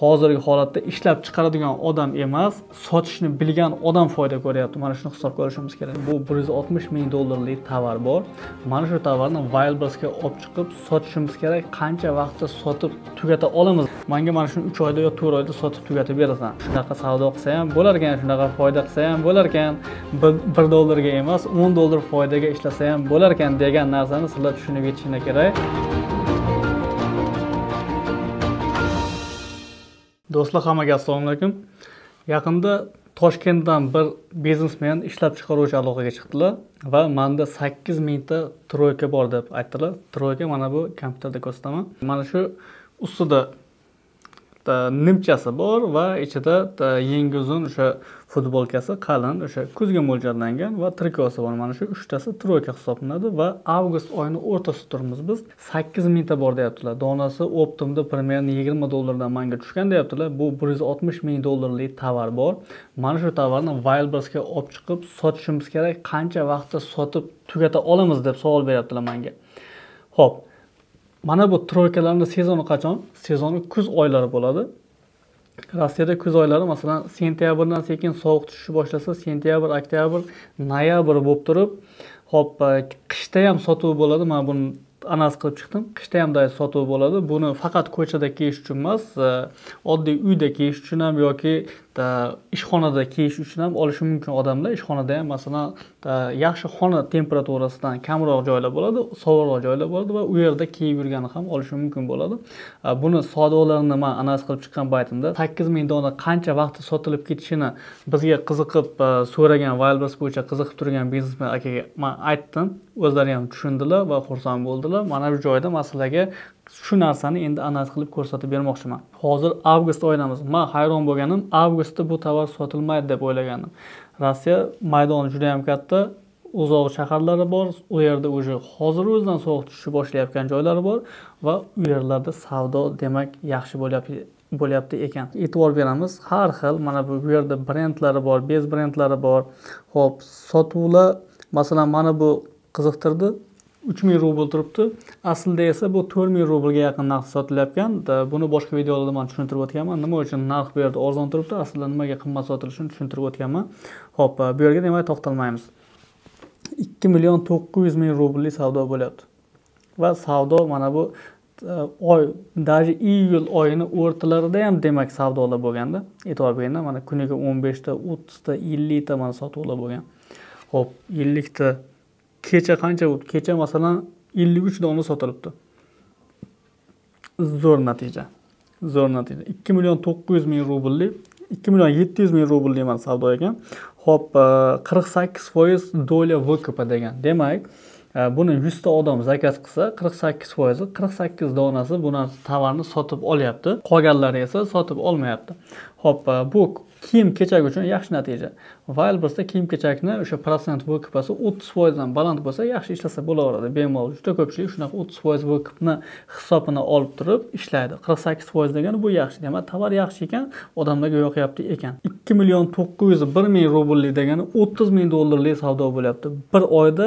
hozirgi holatda ishlab chiqaradigan odam emas sotishni bilgan odam foyda ko'ryapti. Mana shuni hisobga olishimiz kerak. Bu bir yuz oltmish ming dollarlik tovar bor. Mana shu tovarni wildberriesga olib chiqib sotishimiz kerak. Qancha vaqtda sotib tugata olamiz? Manga mana shuni uch oyda yo to'rt oyda sotib tugatib berasan. Shunaqa savdo qilsa ham bo'lar ekan shunaqa foyda qilsa ham bo'lar ekan. Bir dollarga emas o'n dollar foydaga ishlasa ham bo'lar ekan degan narsani sizlar tushunib yetishinglar kerak. Do'stlar hammaga assalomu alaykum. Yaqinda toshkentdan bir biznesmen ishlab chiqaruvchi aloqaga chiqdilar va manda sakkiz mingta troyka bor deb aytdilar. Troyka mana bu kompyuterda ko'rsataman mana shu ustida nimchasi bor va ichida yengi uzun o'sha futbolkasi qalin o'sha kuzga mo'ljallangan va trikosi bor. Mana shu uchtasi troyka hisoblanadi va avgust oyini o'rtasida turibmiz biz. Sakkiz mingta bor deyaptilar. Donasi optimda примерно yigirma dollardan manga tushgan deyaptilar. Bu bir yuz oltmish ming dollarlik tovar bor. Mana shu tovarni wildberriesga olib chiqib sotishimiz kerak. Qancha vaqtda sotib tugata olamiz deb savol beryaptilar manga. Ho'p mana bu troykalarni sezoni qachon? Sezoni kuz oylari bo'ladi. Rossiyada kuz oylari masalan sentyabrdan sekin sovuq tushishni boshlasa sentyabr oktyabr noyabr bo'lib turib hop e, qishda ham sotuv bo'ladi. Mana buni analiz qilib chiqdim. Qishda ham sotuv bo'ladi. Buni faqat ko'chada kiyish uchun emas e, oddiy uyda kiyish uchun ham yoki e, ishxonada kiyish uchun ham olishi mumkin odamlar. Ishxonada ham masalan Э, yaxshi xona temperaturasidan kamroq joylar bo'ladi sovuqroq joylar bo'ladi va u yerda kiyib yurgani ham olishi mumkin bo'ladi. Э, buni savdolarini man analiz qilib chiqqan paytimda sakkiz ming dona qancha vaqtda sotilib ketishini bizga qiziqib э, so'ragan wildbus bo'yicha qiziqib turgan biznesmen akaga man aytdim. O'zlari ham tushundilar va xursand bo'ldilar. Mana bu joyda man sizlarga shu narsani endi analiz qilib ko'rsatib bermoqchiman. Hozir avgust oyidamiz man hayron bo'lganim avgustda bu tovar sotilmaydi deb o'ylagandim. Rossiya maydoni juda yam katta. Uzoq shaharlari bor. U yerda уже hozir o'zidan sovuq tushishni boshlayotgan joylari bor va u yerlarda savdo demak yaxshi bo'lyapti bo'lyapti ekan. E'tibor beramiz. Har xil mana bu yerda brendlari bor bez brendlari bor. Ho'p sotuvlar masalan mana bu qiziqtirdi. Uch ming rubl turibdi. Aslida esa bu to'rt ming rublga yaqin narxda sotilayotgan buni boshqa videolarda man tushuntirib o'tganman. Nima uchun narx bu yerda arzon turibdi aslida nimaga qimmat sotilishini tushuntirib o'tganman. Ho'p bu yerga demak to'xtalmaymiz. Ikki million to'qqiz yuz ming rubllik savdo bo'lyapti. Va savdo mana bu e, oy даже iyul oyini o'rtalarida ham demak savdolar bo'lganda e'tibor beringlar mana kuniga o'n beshta o'ttizta ellikta mana sotuvlar bo'lgan. Ho'p ellikta kecha qancha bo'ldi kecha masalan ellik uch dona sotilibdi. Zo'r natija zo'r natija. Ikki million to'qqiz yuz ming rubllik ikki million yetti yuz ming rubl deyman savdo ekan. Ho'p e, qirq sakkiz foiz доля vkp degan. Demak e, buni yuzta odam zakaz qilsa qirq sakkiz foizi qirq sakkiz donasi buni tovarni sotib olyapti. Qolganlari esa sotib olmayapti. Ho'p e, bu kiyim kechak uchun yaxshi natija? Wildberriesda kiyim kechakni o'sha protsent vkpsi o'ttiz foizdan baland bo'lsa yaxshi ishlasa bo'laveradi. Bemalol juda ko'pchilik shunaqa o'ttiz foiz vkpni hisobini olib turib ishlaydi. qirq sakkiz foiz degani bu yaxshi demak tovar yaxshi ekan odamlarga yoqyapti ekan. Ikki million to'qqiz yuz bir ming rubllik degani o'ttiz ming dollarlik savdo bo'lyapti. Bir oyda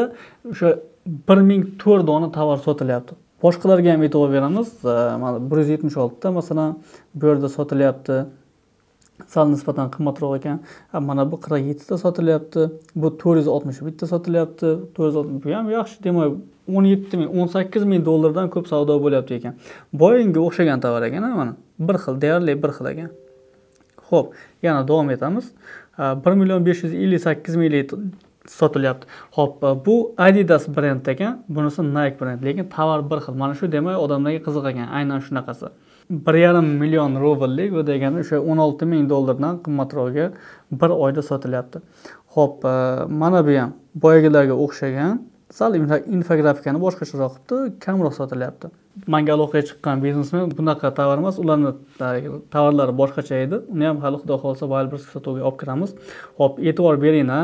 o'sha bir ming to'rt dona tovar sotilyapti. Boshqalarga ham e'tibor beramiz. Mana bir yuz yetmish oltita masalan bu yerda sotilyapti. Sal nisbatan qimmatroq ekan. Mana bu qirq yettita sotilyapti bu to'rt yuz oltmish bitta sotilyapti to'rt yuz oltmish bu ham yaxshi demak o'n yetti ming o'n sakkiz ming dollardan ko'p savdo bo'lyapti ekan. Boyinga o'xshagan tovar ekan mana bir xil deyarli bir xil ekan. Ho'p yana davom etamiz. Bir million besh yuz ellik sakkiz minglik sotilyapti. Ho'p bu adidas brend ekan bunisi nike brend lekin tovar bir xil. Mana shu demak odamlarga qiziq ekan aynan shunaqasi. Bir yarim million rubllik bu degani o'sha o'n olti ming dollardan qimmatroqga bir oyda sotilyapti. Ho'p e, mana bu ham boyagilarga o'xshagan sal infografikani boshqacharoq qilibdi kamroq sotilyapti. Manga aloqaga chiqqan biznesmen bunaqa tovar emas ularni e, tovarlari boshqacha edi. Uni ham hali xudo xohlasa wildberries sotuvga olib kiramiz. Ho'p e'tibor beringlar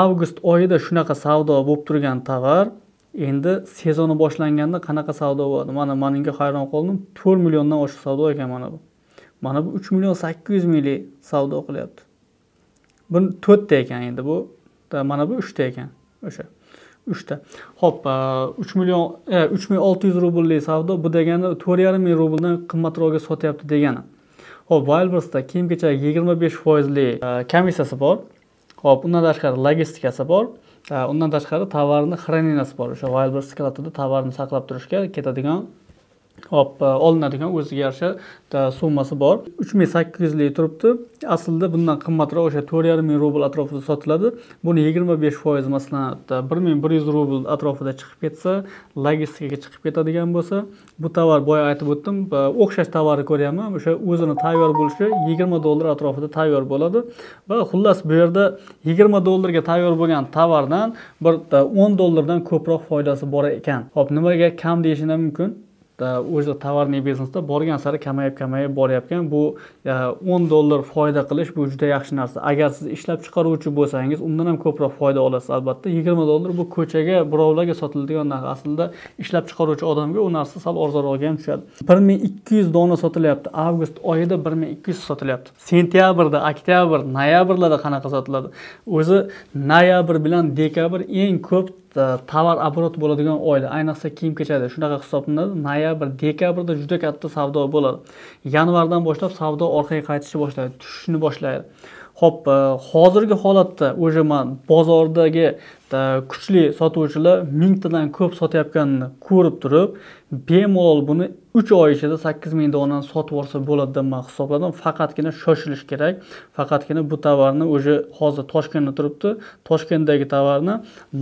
avgust oyida shunaqa savdo bo'lib turgan tovar endi sezoni boshlanganda qanaqa savdo bo'ladi? Mana manimga hayron qoldim. To'rt milliondan oshiq savdo ekan mana bu. Mana bu uch million sakkiz yuz minglik savdo qilyapti. Bu to'rtta ekan endi bu mana bu uchta ekan o'sha uchta. Ho'p uch million e, uch ming olti yuz rubllik savdo bu degani to'rt yarim ming rubldan qimmatroqga sotyapti degani. Ho'p wildberriesda kiyim kechak yigirma besh foizli komissiyasi bor. Ho'p undan tashqari logistikasi bor. Э, undan tashqari tovarni храненияsi bor o'sha wildberries skladida tovarni saqlab turishga ketadigan hop e, olinadigan o'ziga yarasha summasi bor. Uch ming sakkiz yuzlik turibdi. Aslida bundan qimmatroq o'sha to'rt yarim ming rubl atrofida sotiladi. Buni yigirma besh foiz masalan bir ming bir yuz rubl atrofida chiqib ketsa logistikaga chiqib ketadigan bo'lsa bu tovar boya aytib o'tdim. O'xshash tovarni ko'ryapman. O'sha o'zini tayyor bo'lishi yigirma dollar atrofida tayyor bo'ladi. Va xullas bu yerda yigirma dollarga tayyor bo'lgan tovardan bir o'n dollardan ko'proq foydasi bor ekan. Hop nimaga kam deyishinglar mumkin. O'zi tovarniy biznesda borgan sari kamayib kamayib boryapgan bu e, o'n dollar foyda qilish bu juda yaxshi narsa. Agar siz ishlab chiqaruvchi bo'lsangiz undan ham ko'proq foyda olasiz albatta. Yigirma dollar bu ko'chaga birovlarga sotiladigan narx aslida ishlab chiqaruvchi odamga u narsa sal arzonroqga ham tushadi. bir ming ikki yuz dona sotilyapti. Avgust oyida bir ming ikki yuz sotilyapti. Sentyabrda oktyabr noyabrlarda qanaqa sotiladi? O'zi noyabr bilan dekabr eng ko'p tovar оборот bo'ladigan oylar ayniqsa kiyim kechada shunaqa hisoblanadi. Noyabr dekabrda juda katta savdo bo'ladi. Yanvardan boshlab savdo orqaga qaytishni boshlaydi tushishni boshlaydi. Ho'p e, hozirgi holatda уже man bozordagi kuchli sotuvchilar mingtadan ko'p sotayotganini ko'rib turib bemalol buni uch oy ichida sakkiz ming donani sotib yuborsa bo'ladi deb man hisobladim. Faqatgina shoshilish kerak. Faqatgina bu tovarni уже hozir toshkentda turibdi. Toshkentdagi tovarni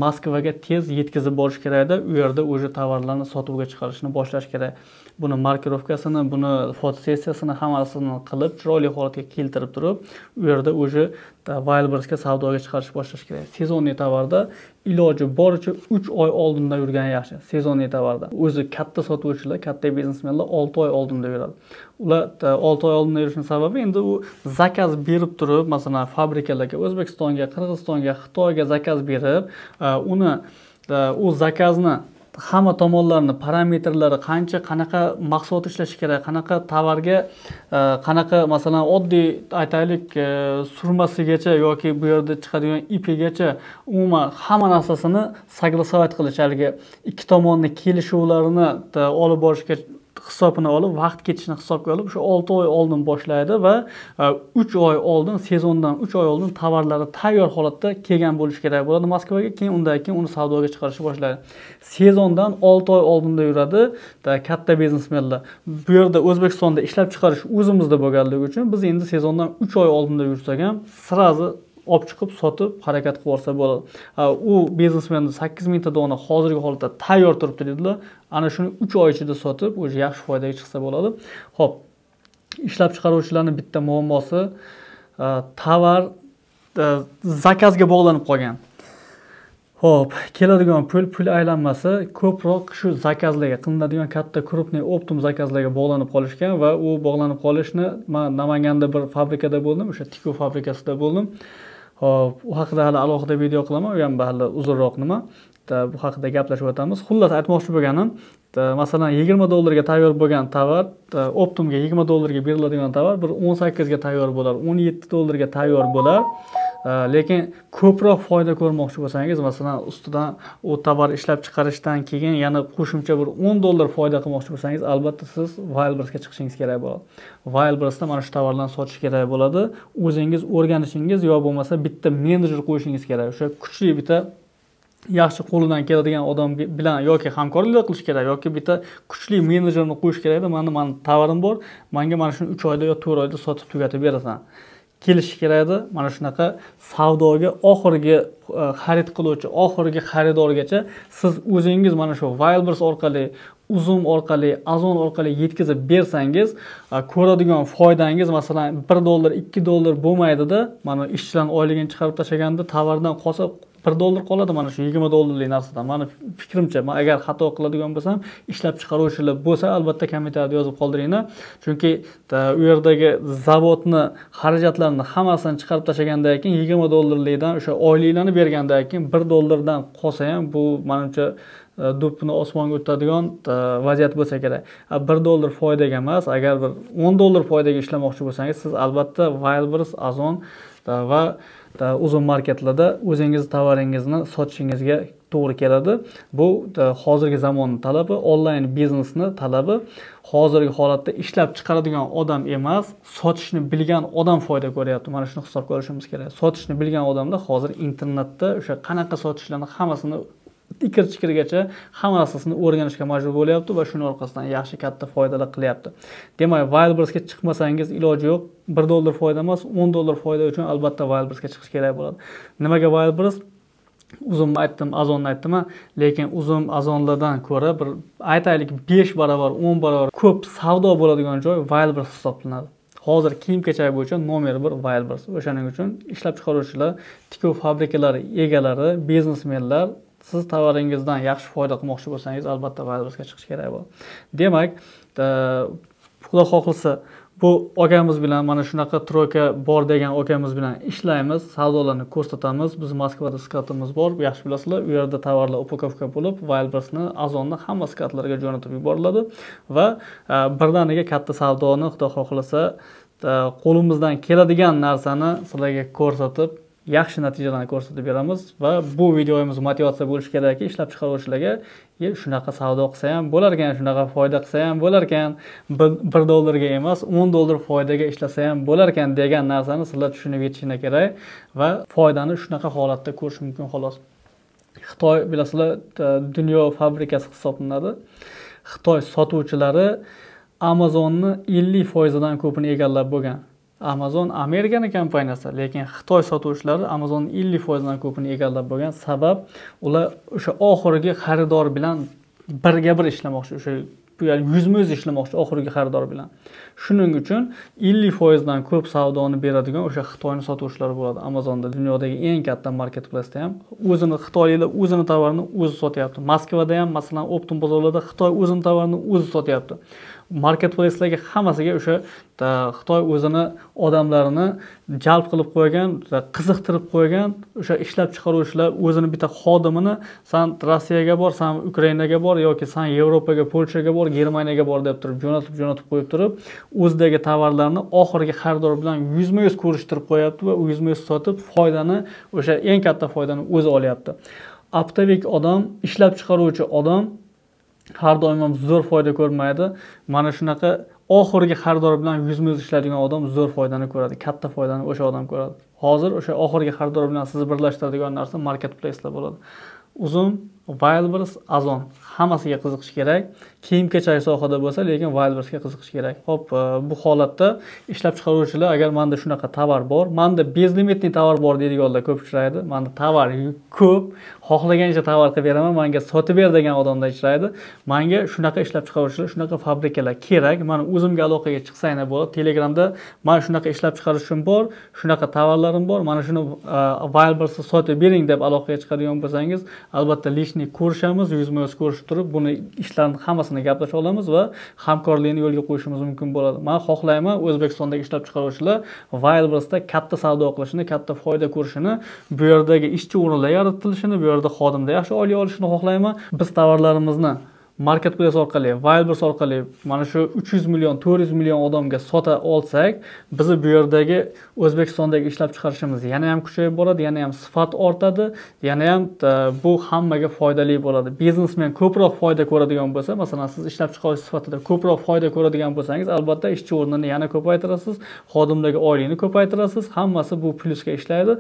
moskvaga tez yetkazib borish kerakda u yerda уже tovarlarni sotuvga chiqarishni boshlash kerak. Buni markirovkasini buni fotosessiyasini hammasini qilib chiroyli holatga keltirib turib u yerda уже wildberriesga savdoga chiqarish boshlash kerak. Sezonniy tovarda iloji boricha uch oy oldindan yurgani yaxshi. Sezonniy tovarda o'zi katta sotuvchilar katta biznesmenlar olti oy oldinda yuradi. Ular e, olti oy oldinda yurishini sababi endi u zakaz berib turib masalan fabrikalarga o'zbekistonga qirg'izistonga xitoyga zakaz berib e, uni e, u zakazni hamma tomonlarni parametrlari qancha qanaqa mahsulot ishlashi kerak qanaqa tovarga e, qanaqa masalan oddiy aytaylik e, surmasigacha yoki bu yerda chiqadigan ipigacha umuman hamma narsasini согласовать qilish haligi. Ikki tomonni kelishuvlarini e, olib borishga hisobini olib vaqt ketishini hisobga olib o'sha olti oy oldin boshlaydi va e, uch oy oldin sezondan uch oy oldin tovarlari tayyor holatda kelgan bo'lishi kerak bo'ladi moskvaga keyin undan keyin uni savdoga chiqarishni boshlaydi. Sezondan olti oy oldinda yuradi katta biznesmenlar. Bu yerda o'zbekistonda ishlab chiqarish o'zimizda bo'lganligi uchun biz endi sezondan uch oy oldinda yursak ham сразу olib chiqib sotib harakat qilib yuborsa bo'ladi. U biznesmenni sakkiz mingta dona hozirgi holatda tayyor turibdi dedilar. Ana shuni uch oy ichida sotib уже yaxshi foydaga chiqsa bo'ladi. Ho'p ishlab chiqaruvchilarni bitta muammosi tovar zakazga bog'lanib qolgan. Ho'p keladigan pul pul aylanmasi ko'proq shu zakazlarga qilinadigan katta крупный optim zakazlarga bog'lanib qolishgan va u bog'lanib qolishni man namanganda bir fabrikada bo'ldim o'sha tikuv fabrikasida bo'ldim. Ho'p u haqida hali alohida video qilaman, u ham hali uzunroq nima. Bu haqida gaplashib o'tamiz. Xullas aytmoqchi bo'lganim, masalan 20 dollarga tayyor bo'lgan tovar, Optimga 20 dollarga beriladigan tovar bir 18 ga tayyor bo'lar, 17 dollarga tayyor bo'lar. lekin ko'proq foyda ko'rmoqchi bo'lsangiz masalan ustidan u tovar ishlab chiqarishdan keyin yana qo'shimcha bir o'n dollar foyda qilmoqchi bo'lsangiz albatta siz wildberriesga chiqishingiz kerak bo'ladi wildberriesda mana shu tovarlarni sotish kerak bo'ladi o'zingiz o'rganishingiz yo bo'lmasa bitta menejer qo'yishingiz kerak o'sha kuchli bitta yaxshi qo'lidan keladigan odam bilan yoki hamkorlik qilish kerak yoki bitta kuchli menejerni qo'yish kerakda mani mani tovarim bor. Manga mana shuni uch oyda yo to'rt oyda sotib tugatib berasan. Kelishi kerak edi mana shunaqa savdoga oxirgi e, xarid qiluvchi oxirgi xaridorgacha siz o'zingiz mana shu wildberries orqali uzum orqali azon orqali yetkazib bersangiz ko'radigan foydangiz masalan bir dollar ikki dollar bo'lmaydida mana ishchilarni oyligini chiqarib tashlaganda tovardan qolsa bir dollar qoladi mana shu yigirma dollarlik narsadan. Mani fikrimcha man agar xato qiladigan bo'lsam ishlab chiqaruvchilar bo'lsa albatta kommentariyada yozib qoldiringlar. Chunki u yerdagi zavodni xarajatlarini hammasini chiqarib tashlagandan keyin yigirma dollarlikdan o'sha oyliklarni bergandan keyin bir dollardan qolsa ham bu manimcha E, do'ppini osmonga o'tadigan e, vaziyat bo'lsa kerak. Bir dollar foydaga emas agar bir o'n dollar foydaga ishlamoqchi bo'lsangiz siz albatta wildberries ozon e, va uzun marketlarda o'zingiz tovaringizni sotishingizga to'g'ri keladi. Bu hozirgi zamonni talabi onlayn biznesni talabi. Hozirgi holatda ishlab chiqaradigan odam emas sotishni bilgan odam foyda ko'ryapti. Mana shuni hisobga olishimiz kerak. Sotishni bilgan odamlar hozir internetda o'sha qanaqa sotishlarni hammasini ikir chikirgacha hamma narsasini o'rganishga majbur bo'lyapti va shuni orqasidan yaxshi katta foydalar qilyapti. Demak wildberriesga chiqmasangiz iloji yo'q. Bir dollar foyda emas o'n dollar foyda uchun albatta wildberriesga chiqish kerak bo'ladi. Nimaga wildberries uzumni aytdim azonni aytdim lekin uzum azonlardan ko'ra bir aytaylik besh barobar o'n barobar ko'p savdo bo'ladigan joy wildberries hisoblanadi. Hozir kiyim kechak bo'yicha nomer bir wildberries o'shaning uchun ishlab chiqaruvchilar tikuv fabrikalari egalari biznesmenlar siz tovaringizdan yaxshi foyda qilmoqchi bo'lsangiz albatta wildberriesga chiqish kerak bo'ladi. Demak e, xudo xohlasa bu akamiz bilan mana shunaqa troyka bor degan akamiz bilan ishlaymiz savdolarni ko'rsatamiz. Biz moskvada skatimiz bor yaxshi bilasizlar u yerda tovarlar upakovka bo'lib wildberriesni azonni hamma skatlarga jo'natib yuboriladi va e, birdaniga katta savdoni xudo xohlasa e, qo'limizdan keladigan narsani sizlarga ko'rsatib yaxshi natijalarni ko'rsatib beramiz va bu videomiz motivatsiya bo'lishi kerakki ishlab chiqaruvchilarga shunaqa savdo qilsa ham bo'larkan shunaqa foyda qilsa ham bo'larkan bir dollarga emas o'n dollar foydaga ishlasa ham bo'larkan degan narsani sizlar tushunib yetishinglar kerak va foydani shunaqa holatda ko'rish mumkin xolos. Xitoy bilasizlar dunyo fabrikasi hisoblanadi. Xitoy sotuvchilari amazonni ellik foizidan ko'pini egallab bo'lgan. Amazon amerikani kompaniyasi lekin xitoy sotuvchilari amazonni ellik foizdan ko'pini egallab bo'lgan. Sabab ular o'sha oxirgi xaridor bilan birga bir ishlamoqchi o'sha yuzma yuz ishlamoqchi oxirgi xaridor bilan. Shuning uchun ellik foizdan ko'p savdoni beradigan o'sha xitoyni sotuvchilari bo'ladi amazonda. Dunyodagi eng katta market place'da ham. O'zini xitoyliklar o'zini tovarini o'zi sotyapti. Moskvada ham masalan optim bozorlarda xitoy o'zini tovarini o'zi sotyapti. Marketplacelarga hammasiga o'sha xitoy o'zini odamlarini jalb qilib qo'ygan qiziqtirib qo'ygan o'sha ishlab chiqaruvchilar o'zini bitta xodimini san rossiyaga bor san ukrainaga bor yoki san yevropaga polshaga bor germaniyaga bor deb turib jo'natib jo'natib qo'yib turib o'zidagi tovarlarni oxirgi xaridor bilan yuzma yuz ko'rishtirib qo'yapti va yuzma yuz sotib foydani o'sha eng katta foydani o'zi olyapti. Optavik odam ishlab chiqaruvchi odam har doim ham zo'r foyda ko'rmaydi. Mana shunaqa oxirgi xaridor bilan yuzma yuz ishlaydigan odam zo'r foydani ko'radi katta foydani o'sha odam ko'radi. Hozir o'sha oxirgi xaridor bilan sizni birlashtiradigan narsa market placelar bo'ladi. Uzum wildberries azon. Hammasiga qiziqish kerak. Kiyim kechak sohada bo'lsa lekin wildberriesga qiziqish kerak. Ho'p e, bu holatda ishlab chiqaruvchilar agar manda shunaqa tovar bor manda bezlimitniy tovar bor deydiganlar ko'p uchraydi. Manda tovar ko'p xohlagancha tovar qilib beraman manga sotib ber degan odamlar uchraydi. Manga shunaqa ishlab chiqaruvchilar shunaqa fabrikalar kerak. Mani o'zimga aloqaga chiqsanglar bo'ladi. Telegramda mana shunaqa ishlab chiqarishim bor shunaqa tovarlarim bor. Mana shuni Wildberries wildberriesni sotib bering deb aloqaga chiqadigan bo'lsangiz albatta ishni ko'rishamiz yuzma yuz ko'rishib turib buni ishlarni hammasini gaplashib olamiz va hamkorlikni yo'lga qo'yishimiz mumkin bo'ladi. Man xohlayman o'zbekistondagi ishlab chiqaruvchilar wildberriesda katta savdo qilishini katta foyda ko'rishini bu yerdagi ishchi o'rinlar yaratilishini bu yerda xodimda yaxshi oylik olishini xohlayman. Biz tovarlarimizni marketplace orqali wildberries orqali mana shu 300 million 400 million odamga sota olsak bizni bu yerdagi o'zbekistondagi ishlab chiqarishimiz yana ham kuchayib boradi yana ham sifat ortadi yana ham e, bu hammaga foydali bo'ladi. Biznesmen ko'proq foyda ko'radigan bo'lsa masalan siz ishlab chiqarish sifatida ko'proq foyda ko'radigan bo'lsangiz albatta ishchi o'rnini yana ko'paytirasiz xodimdagi oylikni ko'paytirasiz hammasi bu plyusga ishlaydi.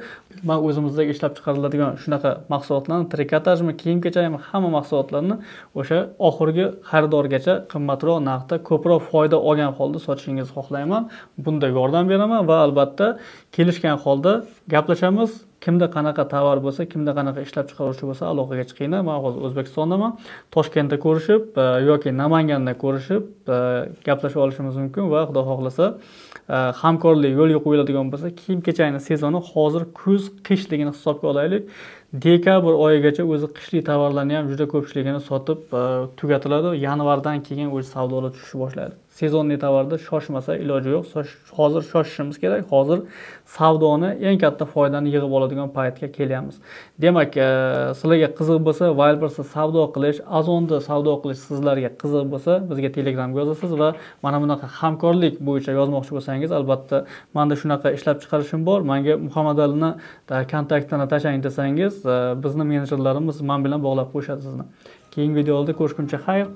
Man o'zimizdagi ishlab chiqariladigan shunaqa mahsulotlarni trikotajmi kiyim kechakmi hamma mahsulotlarni o'sha oxirgi xaridorgacha qimmatroq narxda ko'proq foyda olgan holda sotishingizni xohlayman. Bunda yordam beraman va albatta kelishgan holda gaplashamiz. Kimda qanaqa tovar bo'lsa kimda qanaqa ishlab chiqaruvchi bo'lsa aloqaga chiqinglar. Man hozir o'zbekistondaman. Toshkentda ko'rishib e, yoki namanganda ko'rishib e, gaplashib olishimiz mumkin va xudo xohlasa e, hamkorlik yo'lga qo'yiladigan bo'lsa kiyim kechakni sezoni hozir kuz qishligini hisobga olaylik. Dekabr oyigacha o'zi qishli tovarlarni ham juda ko'pchiligini sotib e, tugatiladi. Yanvardan keyin o'zi savdolar tushishni boshlaydi sezonniy tovarda shoshmasa iloji yo'q. Hozir shoshishimiz kerak. Hozir savdoni eng katta foydani yig'ib oladigan paytga kelyapmiz. Demak e, sizlarga qiziq bo'lsa wildberridsda savdo qilish azonda savdo qilish sizlarga qiziq bo'lsa bizga telegramga yozasiz va mana bunaqa hamkorlik bo'yicha yozmoqchi bo'lsangiz albatta manda shunaqa ishlab chiqarishim bor. Manga muhammad alini e, kontaktini tashlang desangiz E, bizni menejerlarimiz man bilan bog'lab qo'yishadi sizni. Keyingi videolarda ko'rishguncha xayr.